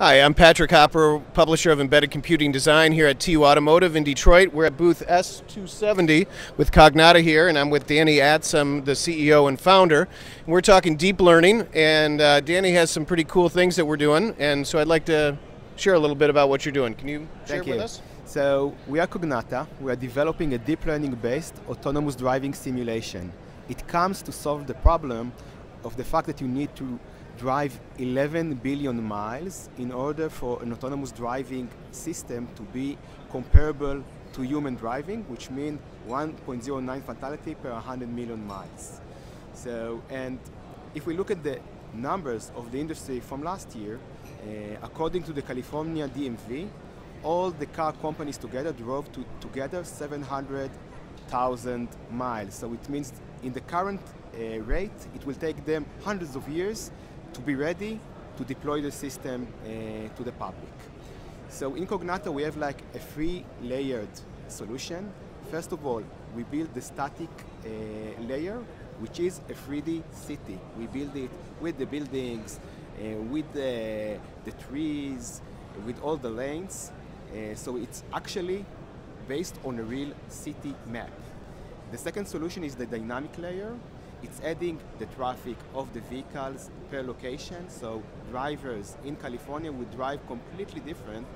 Hi, I'm Patrick Hopper, publisher of Embedded Computing Design here at TU Automotive in Detroit. We're at booth S270 with Cognata here, and I'm with Danny Atsmon, the CEO and founder. And we're talking deep learning, and uh, Danny has some pretty cool things that we're doing, and so I'd like to share a little bit about what you're doing. Can you share Thank with you. us? So we are Cognata. We are developing a deep learning-based autonomous driving simulation. It comes to solve the problem of the fact that you need to drive 11 billion miles in order for an autonomous driving system to be comparable to human driving, which means 1.09 fatality per 100 million miles. So, and if we look at the numbers of the industry from last year, uh, according to the California DMV, all the car companies together drove to, together 700,000 miles. So it means in the current uh, rate, it will take them hundreds of years to be ready to deploy the system uh, to the public. So in Cognata, we have like a three layered solution. First of all, we build the static uh, layer, which is a 3D city. We build it with the buildings, uh, with the, the trees, with all the lanes. Uh, so it's actually based on a real city map. The second solution is the dynamic layer, it's adding the traffic of the vehicles per location. So drivers in California would drive completely different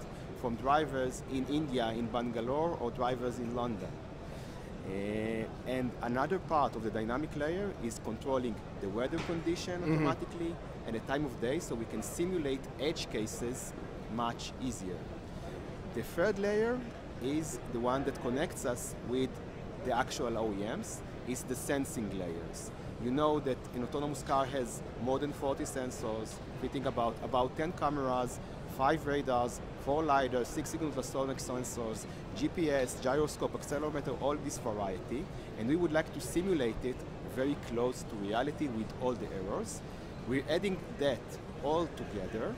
from drivers in India, in Bangalore, or drivers in London. Uh, and another part of the dynamic layer is controlling the weather condition Mhm. automatically and the time of day so we can simulate edge cases much easier. The third layer is the one that connects us with the actual OEMs is the sensing layers. You know that an autonomous car has more than 40 sensors, fitting about, about 10 cameras, 5 radars, 4 LiDAR, 6 signal ultrasonic sensors, GPS, gyroscope, accelerometer, all this variety. And we would like to simulate it very close to reality with all the errors. We're adding that all together,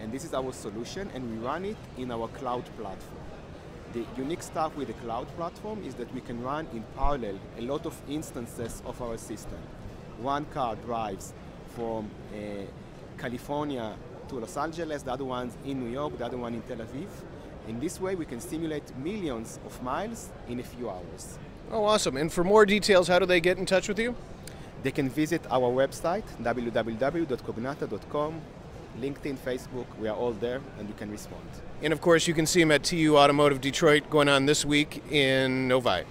and this is our solution, and we run it in our cloud platform. The unique stuff with the cloud platform is that we can run in parallel a lot of instances of our system. One car drives from uh, California to Los Angeles, the other one's in New York, the other one in Tel Aviv. In this way, we can simulate millions of miles in a few hours. Oh, awesome. And for more details, how do they get in touch with you? They can visit our website, www.cognata.com, LinkedIn, Facebook, we are all there and you can respond. And of course, you can see him at TU Automotive Detroit going on this week in Novi.